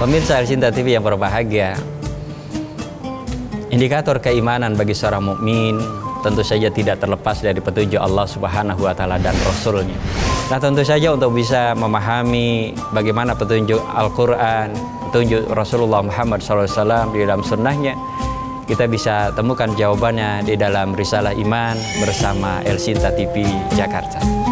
Pemirsa El Cinta TV yang berbahagia, indikator keimanan bagi seorang mukmin tentu saja tidak terlepas dari petunjuk Allah Subhanahu wa taala dan rasulnya. Nah, tentu saja untuk bisa memahami bagaimana petunjuk Al-Qur'an, petunjuk Rasulullah Muhammad SAW di dalam sunnahnya, kita bisa temukan jawabannya di dalam Risalah Iman bersama El Sinta TV Jakarta.